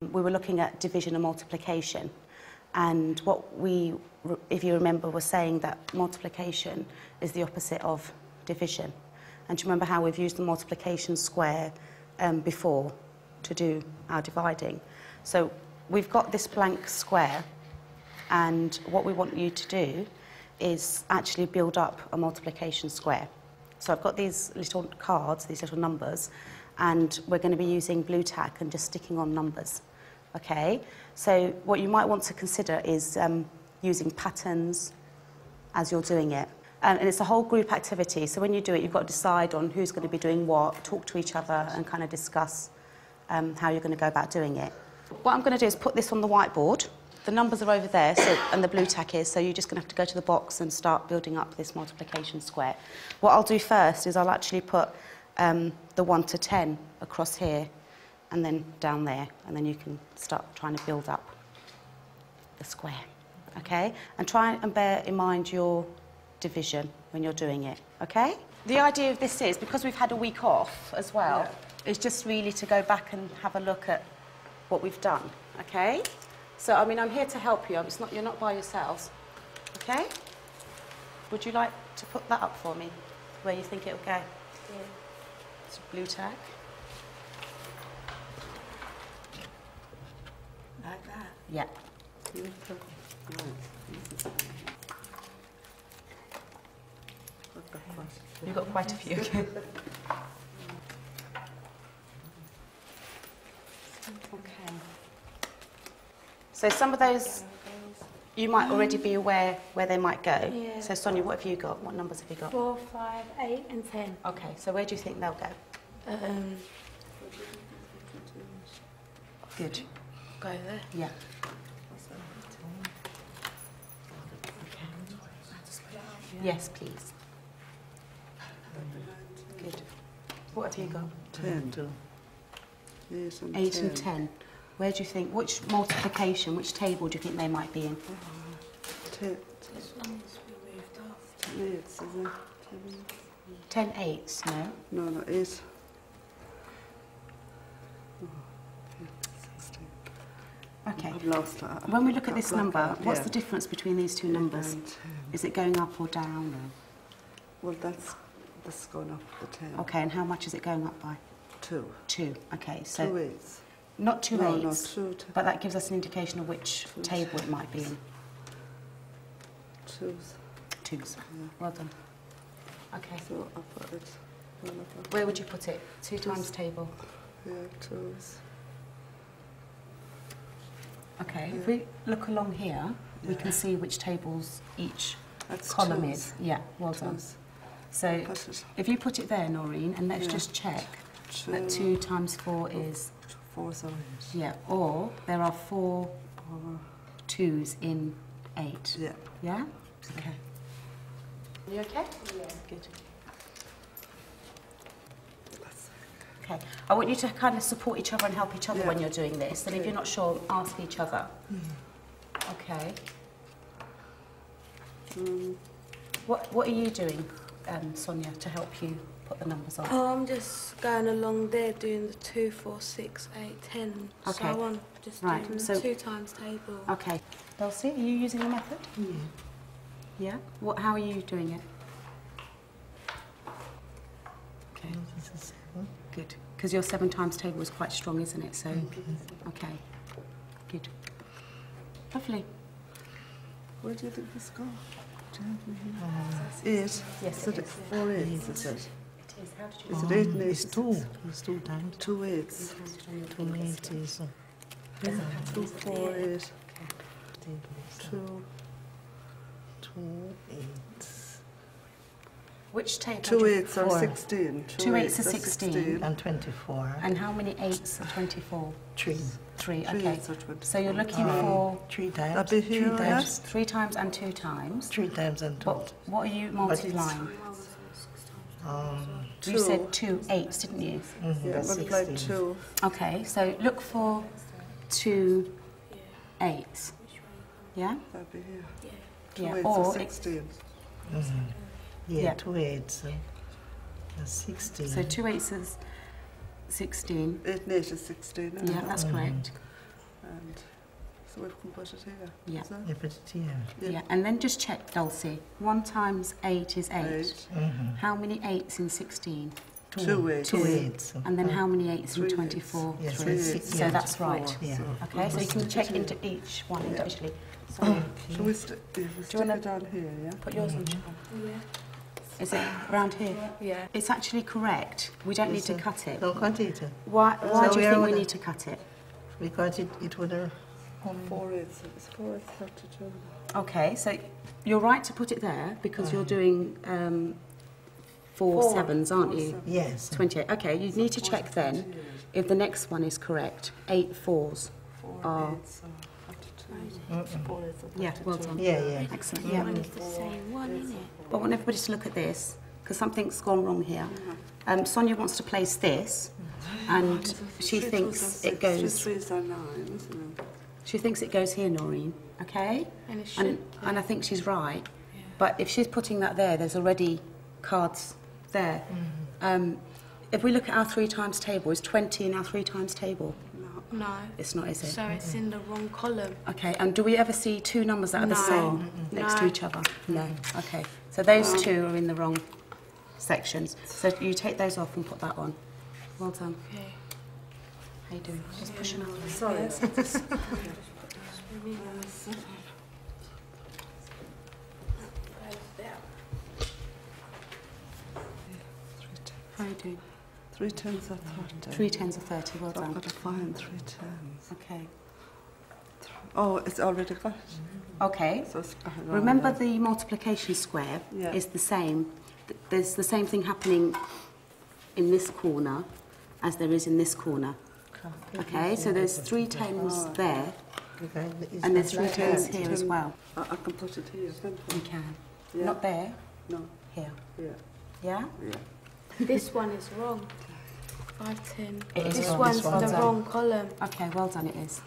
We were looking at division and multiplication. And what we, if you remember, were saying that multiplication is the opposite of division. And do you remember how we've used the multiplication square um, before to do our dividing? So we've got this blank square, and what we want you to do is actually build up a multiplication square. So I've got these little cards, these little numbers, and we're going to be using blue tack and just sticking on numbers. Okay, so what you might want to consider is um, using patterns as you're doing it. Um, and it's a whole group activity, so when you do it, you've got to decide on who's going to be doing what, talk to each other, and kind of discuss um, how you're going to go about doing it. What I'm going to do is put this on the whiteboard. The numbers are over there, so, and the blue tack is, so you're just going to have to go to the box and start building up this multiplication square. What I'll do first is I'll actually put um, the 1 to 10 across here and then down there, and then you can start trying to build up the square, okay? And try and bear in mind your division when you're doing it, okay? The idea of this is, because we've had a week off as well, yeah. is just really to go back and have a look at what we've done, okay? So, I mean, I'm here to help you. It's not, you're not by yourselves, okay? Would you like to put that up for me, where you think it'll go? Yeah. It's blue tag. Like that? Yeah. You've got quite a few. okay. So some of those you might already be aware where they might go. Yeah. So Sonia, what have you got? What numbers have you got? Four, five, eight, and ten. Okay. So where do you think they'll go? Um, Good. go there. Yeah. Yes, please. Good. What have you got? Ten. Eight and Eight ten. and ten. Where do you think, which multiplication, which table do you think they might be in? Ten. This one's moved off. Ten eights, is it? Ten Ten. eights, no? No. Oh, sixteen. Okay. I've lost that. When we look at this number, out, what's yeah. the difference between these two numbers? Ten. Is it going up or down? Well, that's, that's going up the ten. Okay, and how much is it going up by? Two. Two. Okay, so Two eights. Not two no, eights, no, two, t- but that gives us an indication of which table it might be in. twos. Twos. Yeah. Well done. Okay. So I put it. Well, I put Where would you put it? Two times table. Yeah, twos. Okay. If we look along here, we can see which tables each That's column twos. is. Yeah. Well done. So if you put it there, Noreen, and let's Yeah. just check Two. that two times four is Four, yeah, or there are four Four. in eight. Yeah. Yeah? Okay. You okay? Yeah. Good. Okay. I want you to kind of support each other and help each other Yeah. when you're doing this. And if you're not sure, ask each other. Okay. um, What What are you doing, um, Sonia, to help you put the numbers on? Oh, I'm just going along there doing the two, four, six, eight, ten. Okay. So I'm just Right, doing the so- two times table. Okay. Dulcie, are you using the method? Yeah. Yeah. What? How are you doing it? Okay. This is seven. Good. Because your seven times table is quite strong, isn't it? So, okay. Good. Lovely. where do you think this goes? Do you have me here? Uh, Yes, Is it it is. four eights? Is it? It is. How did Is um, it eight and eight? It's two. It's two times. Two eights. Two eight is Two, four, eight. tables. Two. Two eights Which table? Two do eights are Four. sixteen. Two eights are are 16. and twenty-four. And how many eights are 24? Three. Three, Three okay. eights are twenty. So you're looking Um, for Three times. That be three here, times. three times and two times. Three times and two. What, what are you But multiplying? Um, You said two eights, didn't you? mhm, Yeah, that's multiply two. Okay, so look for two eights. Yeah? That'd be here. Two Yeah. eights Or are it- sixteen. Mhm. Yeah, Yeah. two eights. Uh, sixteen. so two eights is 16. Eight and eight is sixteen. isn't Yeah, it? that's correct. And so we can put it here. Yeah. Is that? You put. Yeah. And then just check, Dulcie. 1 times 8 is 8. Eight. Mm-hmm. How many 8s in 16? Two eights. Two Two. eights. And then how many 8s Three in 24? Yes, Three. Three yes. So yeah. that's right. Four, Yeah. Okay, so you can check into each one Yeah. individually. So Shall we, st- yeah, we stick wanna- it down here, yeah? put yours on, Siobhan. Yeah. Is it around here? Yeah. It's actually correct. We don't need to cut it. Don't cut it. Why, why So do you think we need to cut it? Because it, it would have... Four eights, it's four eights, thirty-two. Okay, so you're right to put it there because you're doing um, four, Four. sevens, aren't Four you? sevens. Yes. 28. Okay, you need to check then if the next one is correct. Eight fours. Four are- eights are thirty-two. Four eights Yeah, well done. Yeah, yeah. Excellent, yeah. One is the same one, isn't it? But I want everybody to look at this because something's gone wrong here. Um, Sonia wants to place this and she thinks twos are it six, goes, Three threes are nine, isn't it? She thinks it goes here, Noreen, okay? And it should. And, and I think she's right. Yeah. But if she's putting that there, there's already cards there. Hmm. Um, if we look at our three times table, is 20 in our three times table? No. No. It's not, is it? So it's in the wrong column. Okay, and do we ever see two numbers that are the No. same next to each other? No. Okay, so those two are in the wrong sections. So you take those off and put that on. Well done. Okay. How you doing? Just pushing up. Sorry. How you doing? Three tens are thirty. Three tens are 30, well I've done. got to find three tens. Okay. Oh, it's already got it. Okay, So it's remember there. the multiplication square Yeah. is the same. There's the same thing happening in this corner as there is in this corner. Okay, so there's three three tens there Because it's and there's not three like tens that. here as well. I, I can put it here, can't You can. Yeah. Not there, No, here. yeah, Yeah? yeah. This one is wrong. Five ten. It is this wrong. one's This one's the wrong. wrong column. Okay, well done, it is.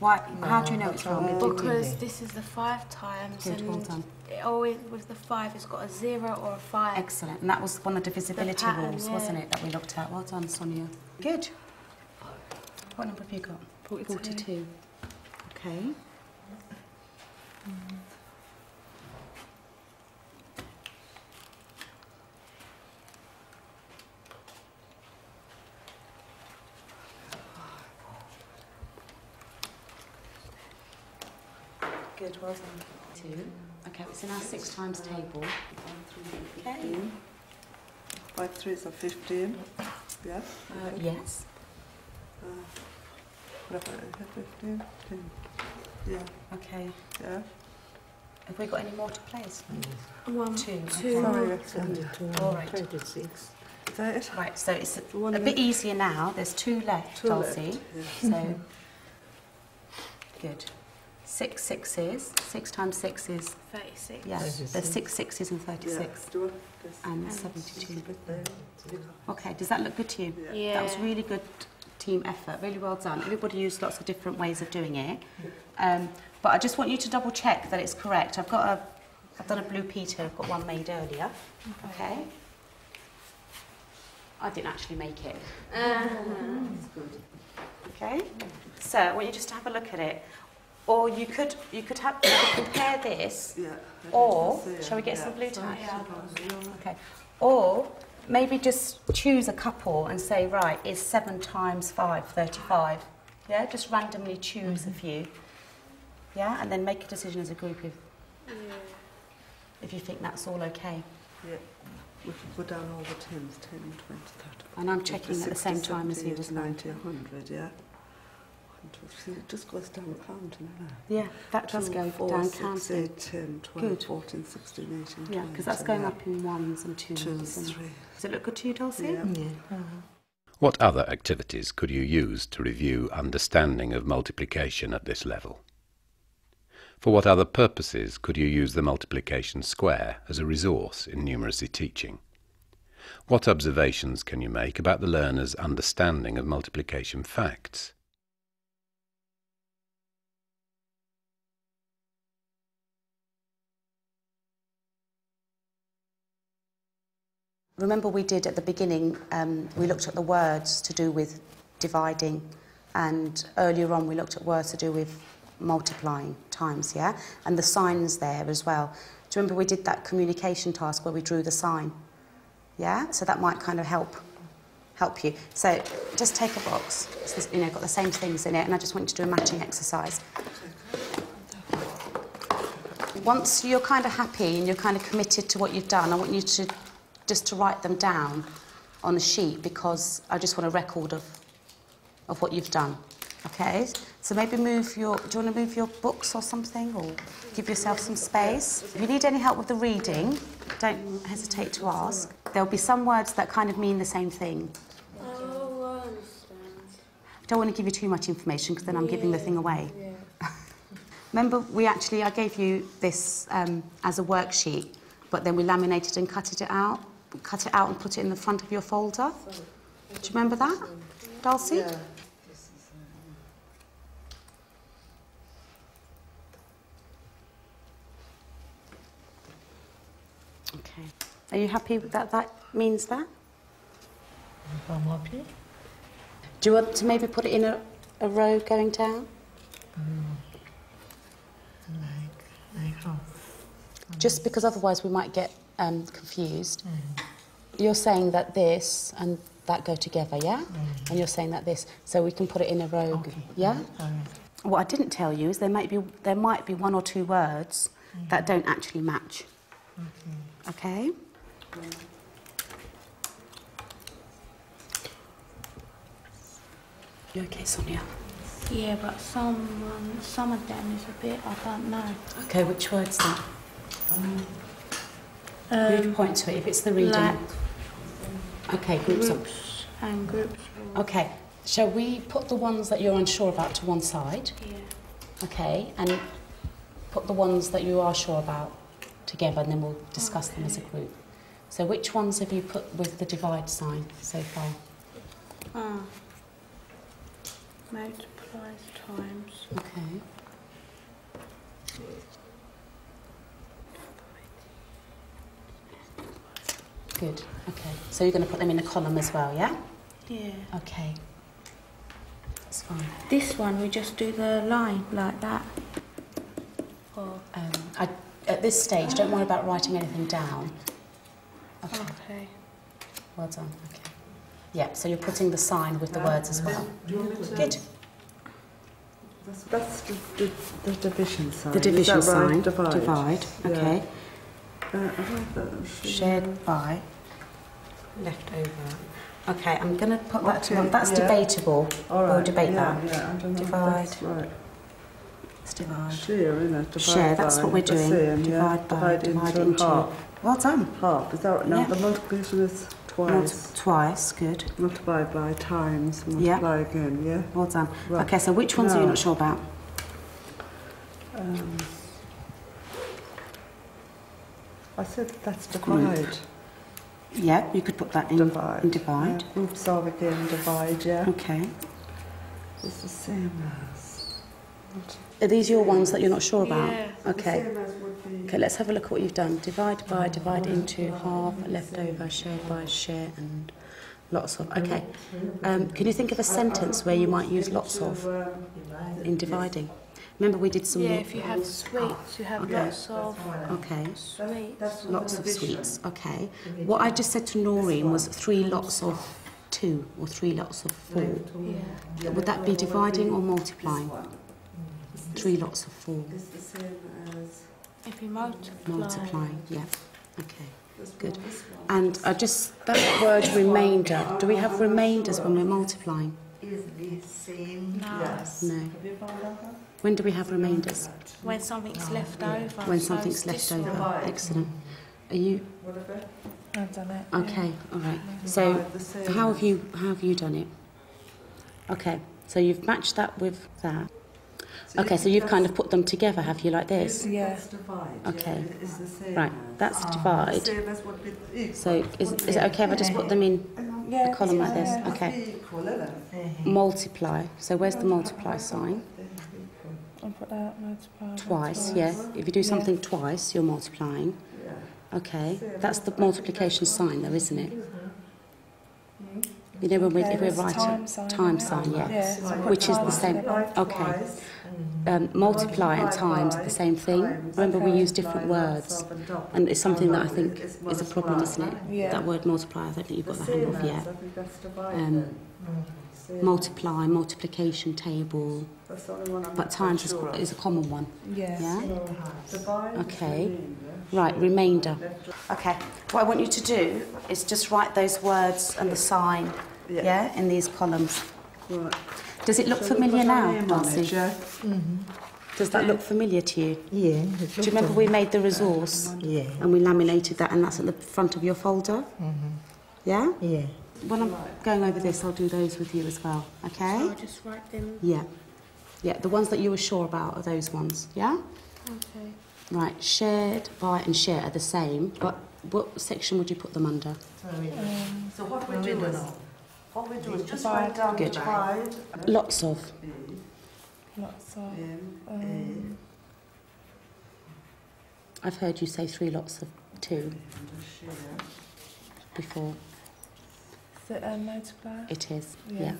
Why? how do you know it's wrong? Where Because it? this is the five times Good, and well done. it always with the five it's got a zero or a five. Excellent. And that was one of the divisibility pattern, rules, yeah. wasn't it, that we looked at? Well done, Sonia. Good. What number have you got? 42. Okay. Good, well done. Two. Okay, it's in our six times table. Okay. Five threes are fifteen. Yeah. Uh, yes. Uh, what? Fifteen. Ten. Yeah. Okay. Yeah. Have we got any more to place? One, Two. two. Sorry, more. All right. 36. Is that it? Right, so it's a, One a bit easier now. There's two left, Two Dulcie. left, yeah. So, good. Six sixes. Six times six is, Thirty-six. yes, there's six sixes and 36 Do you want this? and And 72. Okay, does that look good to you? Yeah. Yeah. That was really good team effort, really well done. Everybody used lots of different ways of doing it. Um, but I just want you to double check that it's correct. I've got a, I've done a Blue Peter, I've got one made earlier. Okay. I didn't actually make it. Okay. So I want you just to have a look at it. Or you could, you could have, you could compare this Yeah. or, shall we get yeah. some blue tack? Okay. Or maybe just choose a couple and say, right, is 7 times 5 35? Yeah, just randomly choose a mm-hmm. few. Yeah, and then make a decision as a group if, Yeah. if you think that's all okay. Yeah. We can put down all the tens, 10, 20, 30. And I'm checking at the same 60, time as you 70, as 90, 100, yeah. One, two, three. It just goes down counting, isn't it? Yeah, that does Two, go four, down six, counting. eight, 10, 12, Good. 14, 16, 18, Yeah, because that's going yeah. up in ones and twos. Twos, and- three. Does it look good to you, Dulcie? Yeah. Yeah. Uh-huh. What other activities could you use to review understanding of multiplication at this level? For what other purposes could you use the multiplication square as a resource in numeracy teaching? What observations can you make about the learner's understanding of multiplication facts? Remember we did at the beginning, um, we looked at the words to do with dividing And earlier on, we looked at words to do with multiplying times, yeah? And the signs there as well. Do you remember we did that communication task where we drew the sign? Yeah? So that might kind of help help you. So just take a box. It's you know, got the same things in it, and I just want you to do a matching exercise. Once you're kind of happy and you're kind of committed to what you've done, I want you to just to write them down on a sheet because I just want a record of of what you've done. Okay? So maybe move your do you want to move your books or something or give yourself some space? If you need any help with the reading, don't hesitate to ask. There'll be some words that kind of mean the same thing. Oh, I understand. don't want to give you too much information because then I'm giving the thing away. Yeah. Remember, we actually, I gave you this um, as a worksheet, but then we laminated and cut it out, cut it out and put it in the front of your folder. Do you remember that, Dulcie? Yeah. Uh, okay. Are you happy with that? That means that. I'm happy. Do you want to maybe put it in a, a row going down? Like, like how? Just because otherwise we might get um, confused. You're saying that this and that go together, yeah? And you're saying that this, so we can put it in a row, Okay. yeah? All right. What I didn't tell you is there might be there might be one or two words that don't actually match. Okay. You okay, Sonia? Yeah, but some um, some of them is a bit I don't know. Okay, which words then? Um, You'd point to it if it's the reading. like okay, groups. Of, groups and groups. okay. Shall we put the ones that you're unsure about to one side? Yeah. Okay, and put the ones that you are sure about together, and then we'll discuss them as a group. So, which ones have you put with the divide sign so far? Ah. Multiplies times. Okay. Good. Okay. So you're going to put them in a column as well, yeah? Yeah. Okay. That's fine. This one we just do the line like that. Or Um, I, at this stage, don't worry about writing anything down. Okay. okay. Well done. Okay. Yeah. So you're putting the sign with the words as well. Good. That's, that's the, the, the division sign. The division that right? sign. Divide. Divide. Okay. I like that. Shared by. Left over. Okay, I'm going to put that to one. That's yeah. debatable. All We'll debate yeah, that. Yeah, I don't know Divide. That's right. Let's divide. Share, innit? Divide Share, that's what we're doing. same, yeah? Divide by, divide, divide into, into. half. Well done. Half, is that right? Now Yeah. the multiplication is twice. Multi- twice, good. Multiply by times, Yeah. multiply again, yeah? Well done. Right. Okay, so which ones are you not sure about? Um, I said that's Group. divide. Yeah, you could put that in Divide. in divide. Yeah. Groups of again, divide, yeah? Okay. It's the same as. Are these your ones that you're not sure about? Yeah. Okay. The same as. Okay, let's have a look at what you've done. Divide by, divide into, half, left over, shared by, share, and lots of. Okay. Um, can you think of a sentence where you might use lots of in dividing? Remember we did some. Yeah, if you have sweets, you have Okay. lots of Okay. sweets. Lots of sweets. Okay. What I just said to Noreen was three lots of two or three lots of four. Yeah. Would that be dividing or multiplying? Three lots of four. It's the same as. If you multiply. Multiplying, yeah. Okay, this good. one, this one. And I just, that word remainder, do we have remainders when we're multiplying? Is the same? No. Yes. No. Have you found that? When do we have remainders? When something's ah, left over. When so something's it's left this one. over. Excellent. Are you, I've done it. okay, all right. So Divide the same how have you, how have you done it? Okay, so you've matched that with that. Okay, so you've kind of put them together, have you, like this? Yeah. That's divide. Okay. Yeah, the same Right, that's The divide. same as would be. So is, is it okay if I just put them in a column like this? Must Okay. Be equal, isn't it? Multiply. So where's the multiply sign? I'll put that multiply. Twice, yeah. If you do something twice, you're multiplying. Okay. That's the multiplication sign though, isn't it? You know when we, Okay, if we're writing time sign, time sign, yeah, Yeah, which is the same. together. Okay, um, multiply and times the same thing. Remember, we use different words, and it's something that I think is a problem, isn't it? Yeah. That word multiply, I don't think you've got the hang of yet. Um, multiply, multiplication table, but times is, is a common one. Yeah. Yeah. Okay. Right, remainder. Okay. What I want you to do is just write those words and the sign, Yeah. yeah, in these columns. Right. Does it look Shall familiar put our now, Darcy? it, yeah? Does that look familiar to you? Yeah. Do you remember we made the resource Yeah. and we laminated that and that's at the front of your folder? Mhm. Yeah? Yeah. When I'm going over this, I'll do those with you as well, okay? So I'll just write them. Yeah. Yeah, the ones that you were sure about are those ones, yeah? Okay. Right, shared, by and share are the same, but what section would you put them under? So what we do is, what we do is just Divide. write down Good. divide. Lots of. Lots of. Um, I've heard you say three lots of two before. is it a multiply? It is, Yeah. yeah.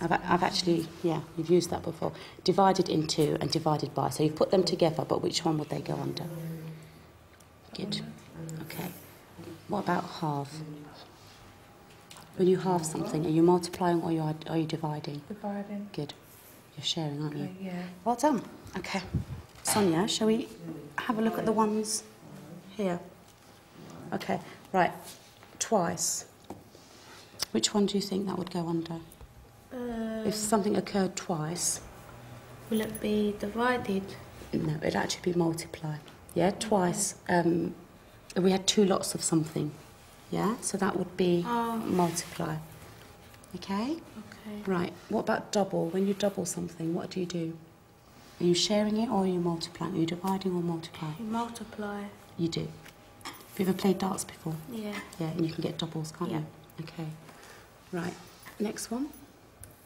I've, a- I've actually, yeah, you've used that before. Divided into and divided by. So you've put them together, but which one would they go under? Good. Okay. What about half? When you halve something, are you multiplying or you are, are you dividing? Dividing. Good. You're sharing, aren't you? Yeah. Well done. Okay. Sonia, shall we have a look at the ones here? Okay, right. Twice. Which one do you think that would go under? Uh, If something occurred twice, will it be divided? no, it'd actually be multiplied. Yeah, twice. Um, we had two lots of something. Yeah, so that would be Oh. multiply. Okay? Okay. Right. What about double? When you double something, what do you do? Are you sharing it or are you multiplying? Are you dividing or multiplying? You multiply. You do. Have you ever played darts before? Yeah. Yeah, and you can get doubles, can't Yeah. you? Okay. Right. Next one.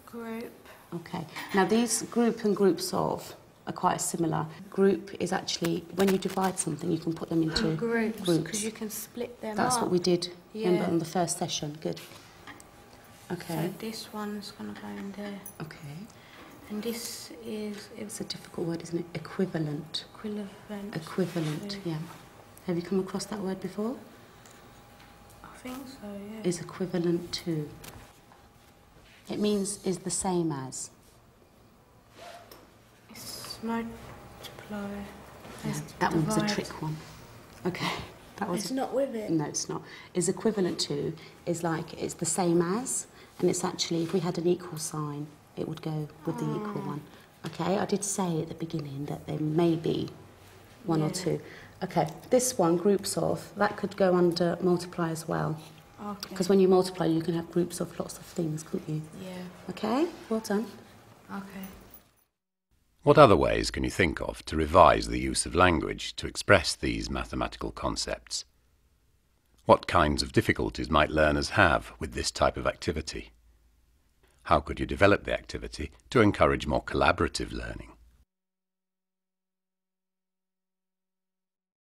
Group. Okay. Now these group and groups of are quite similar. Group is actually when you divide something, you can put them into Groups. Because you can split them That's up. what we did. Yeah. Remember on the first session. Good. Okay. So this one's going to go in there. Okay. And this is It's a difficult word, isn't it? Equivalent. equivalent. Equivalent. to- Yeah. Have you come across that word before? I think so, yeah. Is equivalent to. It means is the same as. It's multiply. Yeah, that one was a trick one. Okay. That was It's not with it. No, it's not. Is equivalent to is like it's the same as, and it's actually if we had an equal sign, it would go with the equal ah. one. Okay, I did say at the beginning that there may be one or two. Okay, this one groups of that could go under multiply as well, Okay. because when you multiply, you can have groups of lots of things, couldn't you? Yeah. Okay, well done. Okay. What other ways can you think of to revise the use of language to express these mathematical concepts? What kinds of difficulties might learners have with this type of activity? How could you develop the activity to encourage more collaborative learning?